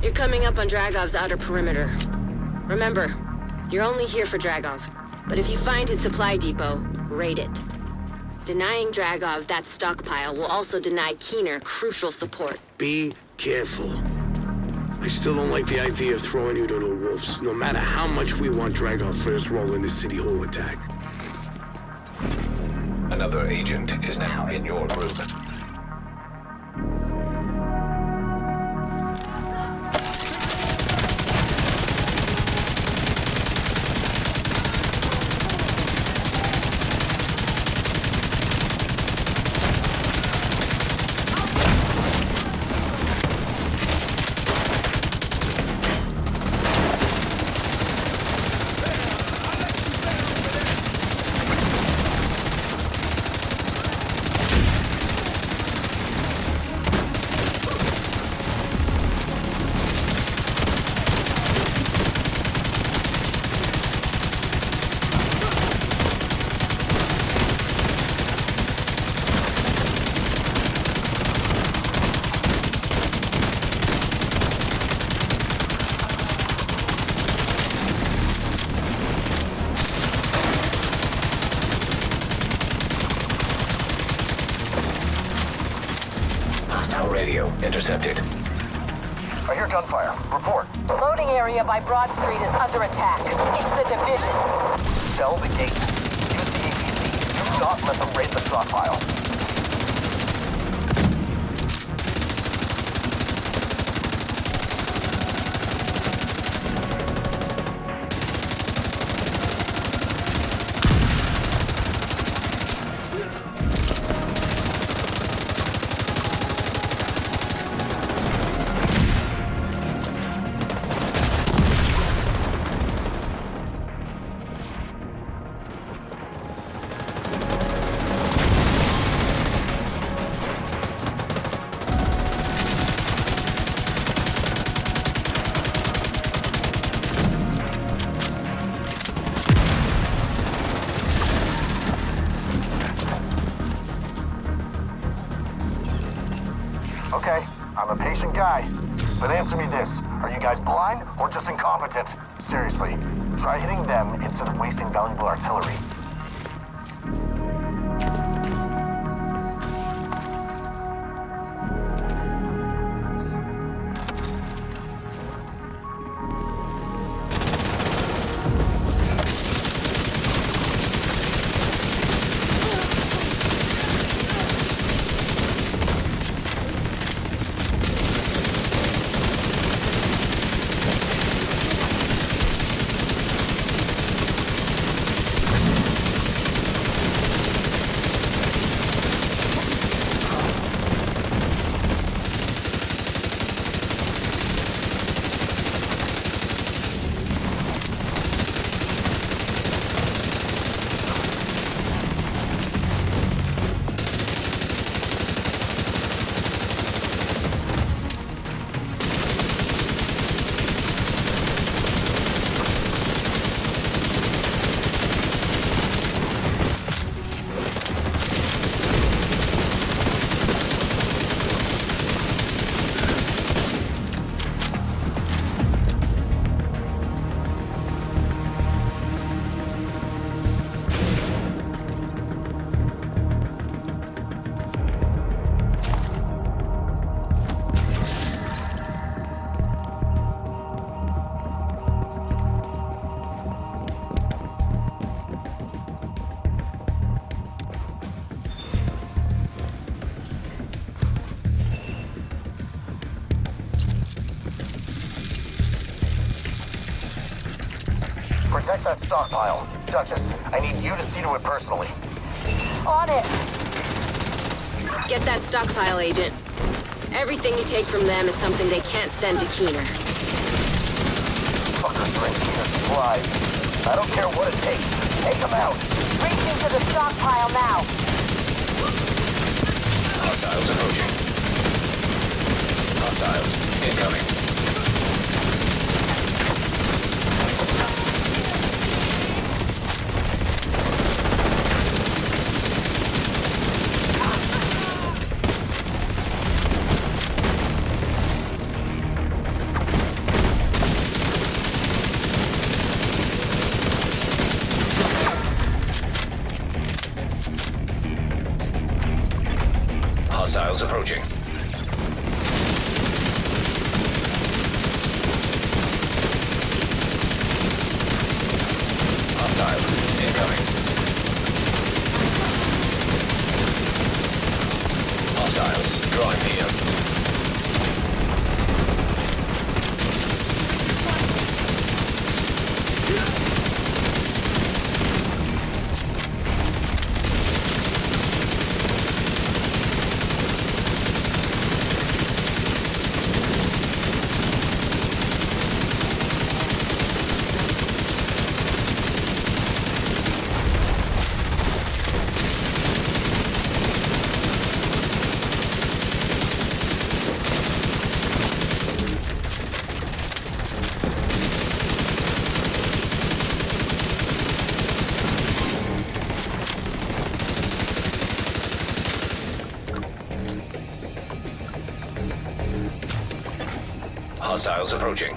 You're coming up on Dragov's outer perimeter. Remember, you're only here for Dragov. But if you find his supply depot, raid it. Denying Dragov that stockpile will also deny Keener crucial support. Be careful. I still don't like the idea of throwing you to the wolves, no matter how much we want Dragov for his role in the City Hall attack. Another agent is now in your group. I hear gunfire. Report. The loading area by Broad Street is under attack. It's the division. Sell the gate. Use the APC. Do not let them raid the stockpile. Okay, I'm a patient guy. But answer me this. Are you guys blind or just incompetent? Seriously, try hitting them instead of wasting valuable artillery. Protect that stockpile. Duchess, I need you to see to it personally. On it. Get that stockpile, Agent. Everything you take from them is something they can't send to Keener. Fuckers drinking their supplies. I don't care what it takes. Take them out. Reaching to the stockpile now. Hostiles approaching. Hostiles incoming. Approaching.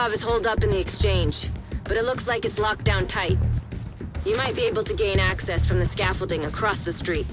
Dragov is holed up in the exchange, but it looks like it's locked down tight. You might be able to gain access from the scaffolding across the street.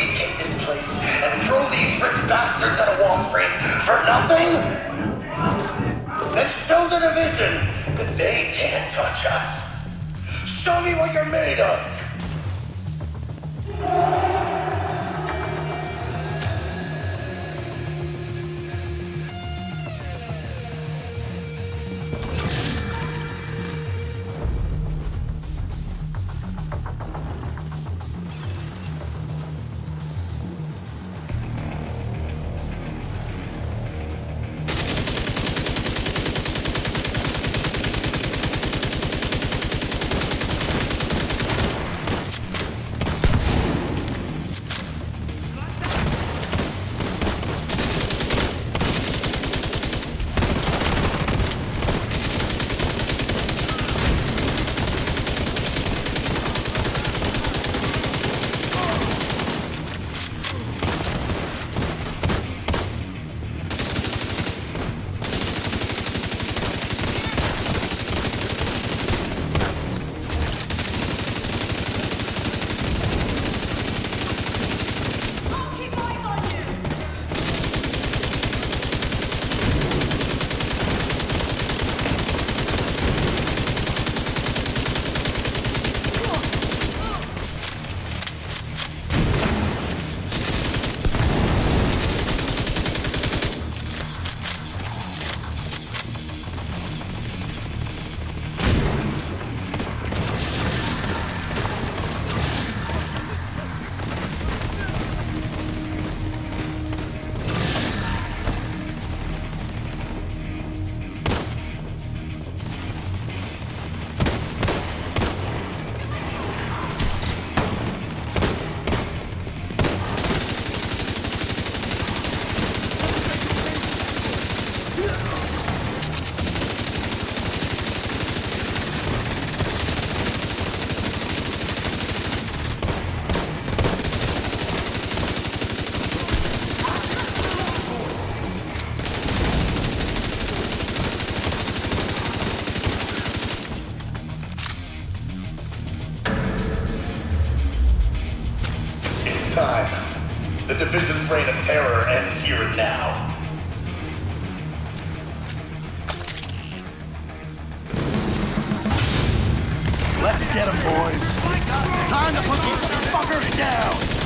We take this place and throw these rich bastards out of Wall Street for nothing? Then show the division that they can't touch us. Show me what you're made of. Get him, boys. Time to put these fuckers down.